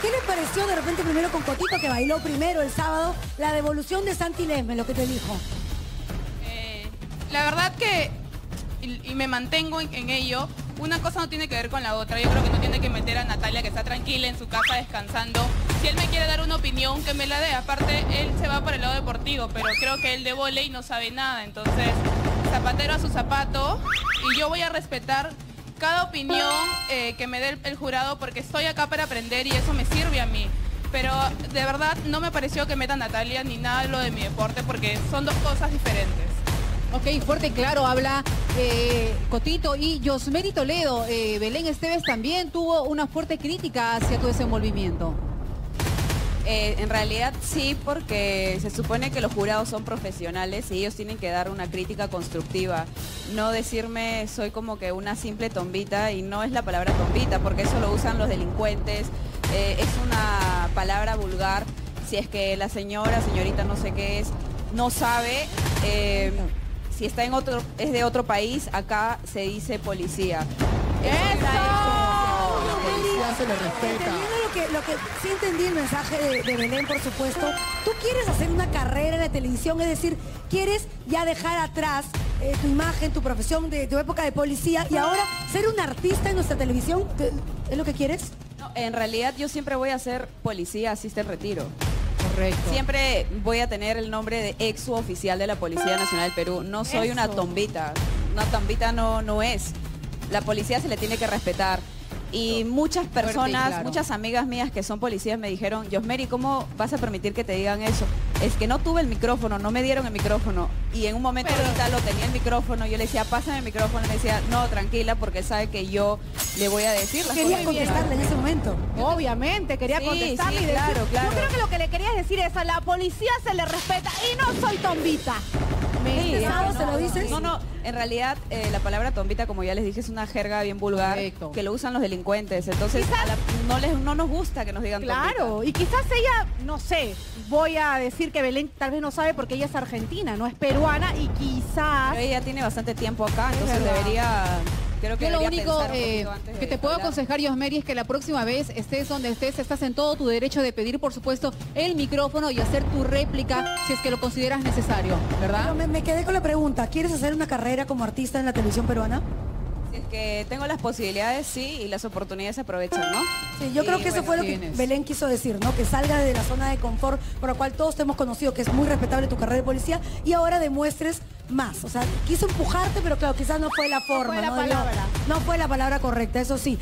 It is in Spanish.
¿Qué les pareció de repente primero con Cotito, que bailó primero el sábado, la devolución de Santi Lesme, lo que te dijo? Eh, la verdad que, y, me mantengo en, ello, una cosa no tiene que ver con la otra. Yo creo que no tiene que meter a Natalia que está tranquila en su casa descansando. Si él me quiere dar una opinión, que me la dé. Aparte, él se va por el lado deportivo, pero creo que él de volei no sabe nada. Entonces, zapatero a su zapato. Y yo voy a respetar cada opinión eh, que me dé el, jurado porque estoy acá para aprender y eso me sirve a mí. Pero de verdad no me pareció que meta Natalia ni nada de lo de mi deporte porque son dos cosas diferentes. Ok, fuerte y claro, habla eh, Cotito y Josmeri Toledo. Eh, Belén Esteves también tuvo una fuerte crítica hacia tu desenvolvimiento. Eh, en realidad sí, porque se supone que los jurados son profesionales y ellos tienen que dar una crítica constructiva. No decirme soy como que una simple tombita y no es la palabra tombita, porque eso lo usan los delincuentes. Eh, es una palabra vulgar. Si es que la señora, señorita, no sé qué es, no sabe. eh, si está en otro, es de otro país, acá se dice policía. Se le respeta. Entendiendo lo que, lo que sí entendí el mensaje de, de Belén, por supuesto. Tú quieres hacer una carrera en la televisión, es decir, quieres ya dejar atrás eh, tu imagen, tu profesión de tu época de policía y ahora ser un artista en nuestra televisión. ¿Te- ¿Es lo que quieres? No, en realidad yo siempre voy a ser policía, asiste el retiro. Correcto. Siempre voy a tener el nombre de ex oficial de la Policía Nacional del Perú. No soy una tombita. Una tombita no, no es. La policía se le tiene que respetar. Y muchas personas, claro. muchas amigas mías que son policías me dijeron, Josmeri, ¿cómo vas a permitir que te digan eso? Es que no tuve el micrófono, no me dieron el micrófono. Y en un momento ahorita lo tenía el micrófono, yo le decía, pásame el micrófono, y me decía, no, tranquila, porque él sabe que yo le voy a decir las Quería cosas. contestarle en ese momento. Obviamente, quería Sí, contestarle sí, y decir, claro, claro. Yo creo que lo que le quería decir es a la policía se le respeta y no soy tombita. Se lo dices? No, no, en realidad eh, la palabra tombita, como ya les dije, es una jerga bien vulgar Correcto. que lo usan los delincuentes. Entonces, Quizás- a la- no, les, no nos gusta que nos digan Claro, y quizás ella, no sé, voy a decir que Belén tal vez no sabe porque ella es argentina, no es peruana y quizás... Pero ella tiene bastante tiempo acá, entonces debería, creo que Yo lo único eh, que te puedo hablar. aconsejar, Josmeri, es que la próxima vez estés donde estés, estás en todo tu derecho de pedir, por supuesto, el micrófono y hacer tu réplica si es que lo consideras necesario, Pero ¿verdad? me, me quedé con la pregunta. ¿Quieres hacer una carrera como artista en la televisión peruana? Si es que tengo las posibilidades, sí, y las oportunidades se aprovechan, ¿no? Sí, yo creo que eso bueno, fue lo que tienes. Belén quiso decir, ¿no? Que salga de la zona de confort por la cual todos te hemos conocido, que es muy respetable tu carrera de policía, y ahora demuestres más. O sea, quiso empujarte, pero claro, quizás no fue la forma. fue la palabra. no fue la palabra correcta, eso sí.